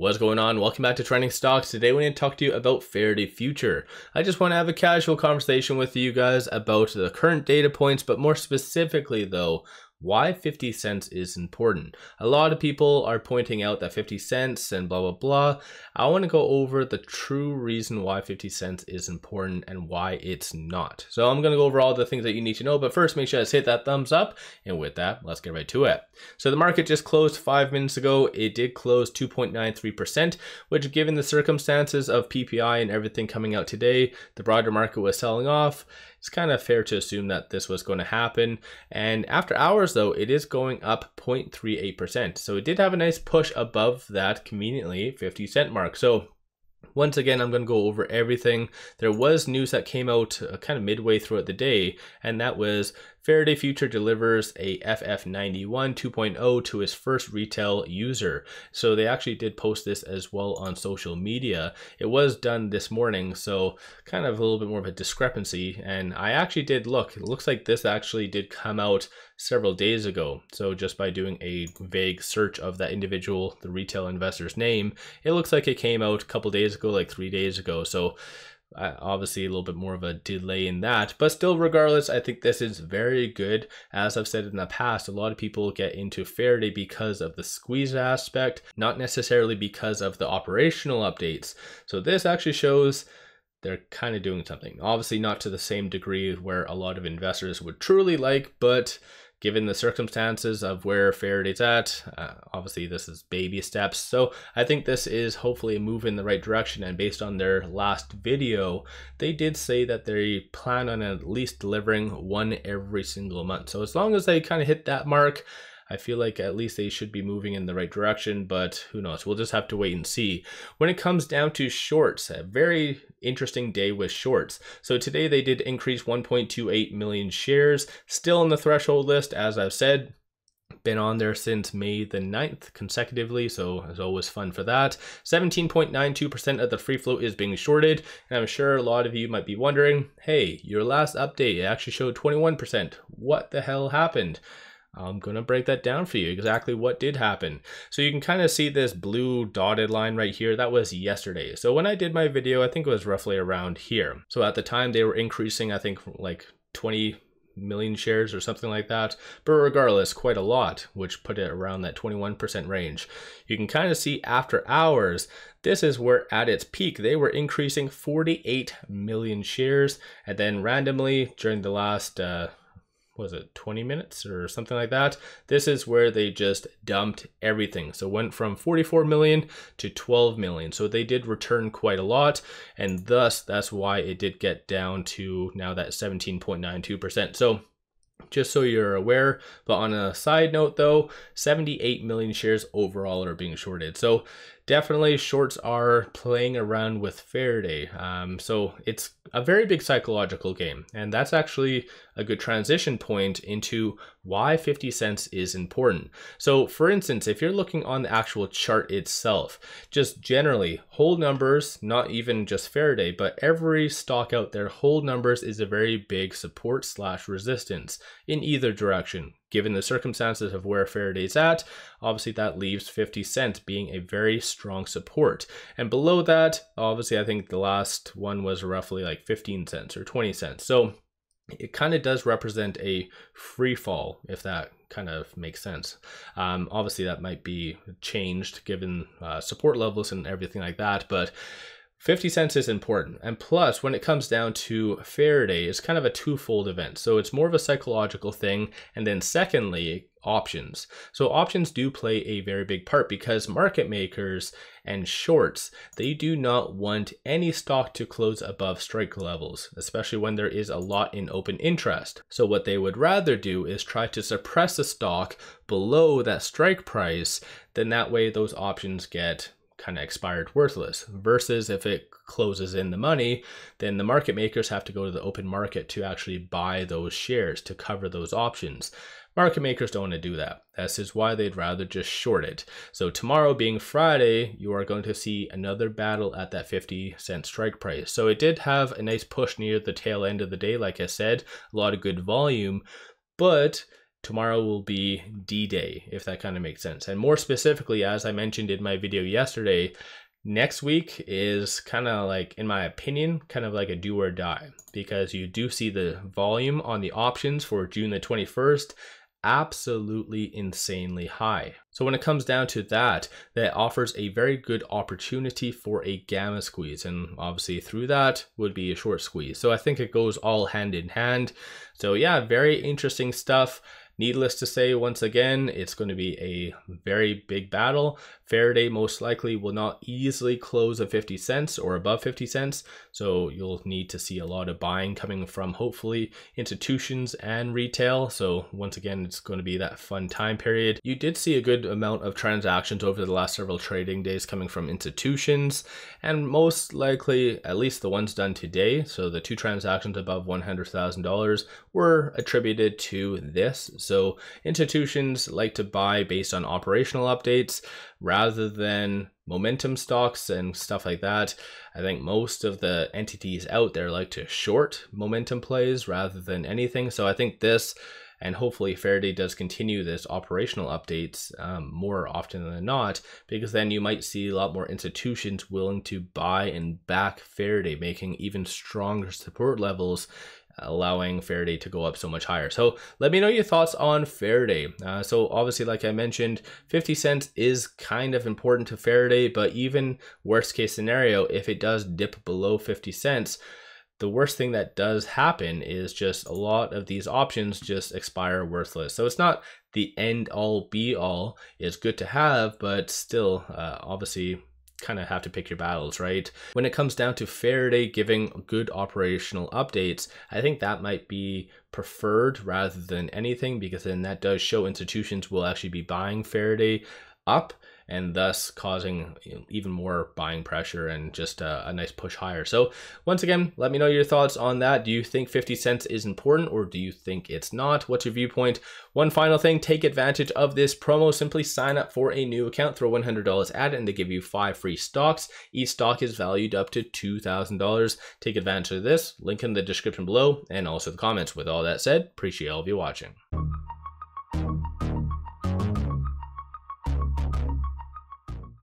What's going on? Welcome back to Trending Stocks. Today we're going to talk to you about Faraday Future. I just want to have a casual conversation with you guys about the current data points, but more specifically though, why 50 cents is important. A lot of people are pointing out that 50 cents and blah, blah, blah. I want to go over the true reason why 50 cents is important and why it's not. So I'm going to go over all the things that you need to know, but first make sure to hit that thumbs up. And with that, let's get right to it. So the market just closed five minutes ago. It did close 2.93%, which given the circumstances of PPI and everything coming out today, the broader market was selling off it's kind of fair to assume that this was going to happen. And after hours, though, it is going up 0.38%. So it did have a nice push above that conveniently 50 cent mark. So once again, I'm going to go over everything. There was news that came out uh, kind of midway throughout the day, and that was Faraday Future delivers a FF91 2.0 to his first retail user. So they actually did post this as well on social media. It was done this morning, so kind of a little bit more of a discrepancy. And I actually did look, it looks like this actually did come out several days ago. So just by doing a vague search of that individual, the retail investor's name, it looks like it came out a couple days ago, like three days ago. So obviously a little bit more of a delay in that but still regardless i think this is very good. As i've said in the past a lot of people get into faraday because of the squeeze aspect not necessarily because of the operational updates. So this actually shows they're kind of doing something. Obviously not to the same degree where a lot of investors would truly like but given the circumstances of where Faraday's at. Uh, obviously, this is baby steps. So I think this is hopefully a move in the right direction. And based on their last video, they did say that they plan on at least delivering one every single month. So as long as they kind of hit that mark, I feel like at least they should be moving in the right direction, but who knows? We'll just have to wait and see. When it comes down to shorts, a very interesting day with shorts. So today they did increase 1.28 million shares, still in the threshold list, as I've said been on there since May the 9th consecutively, so it's always fun for that. 17.92% of the free float is being shorted, and I'm sure a lot of you might be wondering, hey, your last update actually showed 21%. What the hell happened? I'm going to break that down for you exactly what did happen. So you can kind of see this blue dotted line right here. That was yesterday. So when I did my video, I think it was roughly around here. So at the time they were increasing, I think like 20 million shares or something like that. But regardless, quite a lot, which put it around that 21% range. You can kind of see after hours, this is where at its peak, they were increasing 48 million shares. And then randomly during the last, uh, was it 20 minutes or something like that this is where they just dumped everything so went from 44 million to 12 million so they did return quite a lot and thus that's why it did get down to now that 17.92 percent so just so you're aware. But on a side note, though, 78 million shares overall are being shorted. So definitely shorts are playing around with Faraday. Um, so it's a very big psychological game. And that's actually a good transition point into why 50 cents is important. So for instance, if you're looking on the actual chart itself, just generally hold numbers, not even just Faraday, but every stock out there, hold numbers is a very big support slash resistance in either direction. Given the circumstances of where Faraday's at, obviously that leaves 50 cents being a very strong support. And below that, obviously I think the last one was roughly like 15 cents or 20 cents. So it kind of does represent a free fall, if that kind of makes sense. Um, obviously, that might be changed given uh, support levels and everything like that, but 50 cents is important. And plus, when it comes down to Faraday, it's kind of a twofold event. So it's more of a psychological thing. And then secondly, options. So options do play a very big part because market makers and shorts, they do not want any stock to close above strike levels, especially when there is a lot in open interest. So what they would rather do is try to suppress the stock below that strike price, then that way those options get kind of expired worthless versus if it closes in the money then the market makers have to go to the open market to actually buy those shares to cover those options. Market makers don't want to do that. This is why they'd rather just short it. So tomorrow being friday you are going to see another battle at that 50 cent strike price. So it did have a nice push near the tail end of the day like i said a lot of good volume but tomorrow will be D Day, if that kind of makes sense. And more specifically, as I mentioned in my video yesterday, next week is kind of like, in my opinion, kind of like a do or die because you do see the volume on the options for June the 21st absolutely insanely high. So when it comes down to that, that offers a very good opportunity for a gamma squeeze. And obviously through that would be a short squeeze. So I think it goes all hand in hand. So yeah, very interesting stuff. Needless to say, once again, it's going to be a very big battle. Faraday most likely will not easily close at 50 cents or above 50 cents, so you'll need to see a lot of buying coming from hopefully institutions and retail. So once again, it's going to be that fun time period. You did see a good amount of transactions over the last several trading days coming from institutions, and most likely, at least the ones done today, so the two transactions above $100,000 were attributed to this. So institutions like to buy based on operational updates rather than momentum stocks and stuff like that. I think most of the entities out there like to short momentum plays rather than anything. So I think this and hopefully Faraday does continue this operational updates um, more often than not, because then you might see a lot more institutions willing to buy and back Faraday, making even stronger support levels allowing Faraday to go up so much higher. So let me know your thoughts on Faraday. Uh, so obviously, like I mentioned, 50 cents is kind of important to Faraday, but even worst case scenario, if it does dip below 50 cents, the worst thing that does happen is just a lot of these options just expire worthless. So it's not the end all be all. It's good to have, but still, uh, obviously, kind of have to pick your battles, right? When it comes down to Faraday giving good operational updates, I think that might be preferred rather than anything because then that does show institutions will actually be buying Faraday up and thus causing even more buying pressure and just a, a, nice push higher. So once again, let me know your thoughts on that. Do you think 50 cents is important or do you think it's not? What's your viewpoint? One final thing, take advantage of this promo. Simply sign up for a new account, throw $100 at it, and they give you five free stocks. Each stock is valued up to $2,000. Take advantage of this. Link in the description below and also the comments. With all that said, appreciate all of you watching.